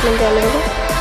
treatment you.